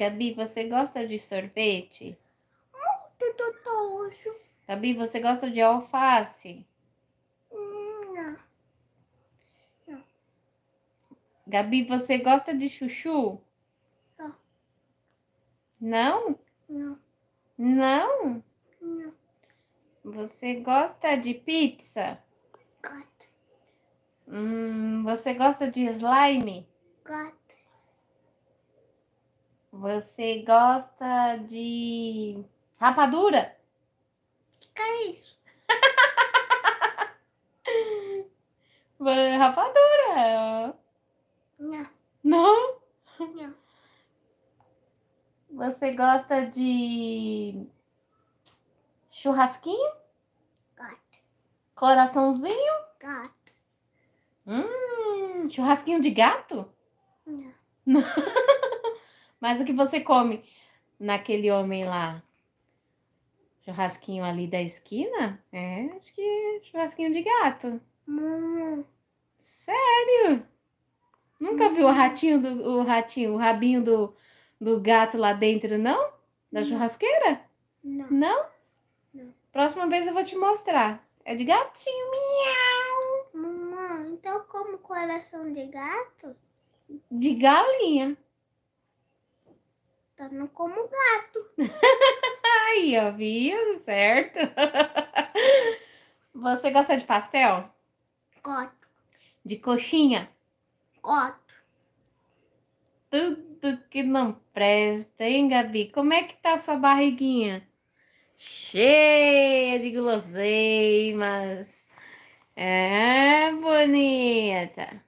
Gabi, você gosta de sorvete? Muito gostoso. Gabi, você gosta de alface? Não. Gabi, você gosta de chuchu? Não. Não? Não. Não? Não. Você gosta de pizza? Gato. Hum, você gosta de slime? Gato. Você gosta de rapadura? Que é isso? Rapadura? Não. Não? Não. Você gosta de churrasquinho? Gato. Coraçãozinho? Gato. Hum, churrasquinho de gato? Não. Mas o que você come naquele homem lá? Churrasquinho ali da esquina? É, acho que é churrasquinho de gato. Hum. Sério? Nunca viu o ratinho do o ratinho, o rabinho do, do gato lá dentro, não? Da Não. churrasqueira? Não. Não? Não. Próxima vez eu vou te mostrar. É de gatinho, miau. Mamãe, então como coração de gato? De galinha. Não como gato. Aí, ó, viu? Certo? Você gosta de pastel? Gato. De coxinha? Gato. Tudo que não presta, hein, Gabi? Como é que tá sua barriguinha? Cheia de guloseimas. É, bonita.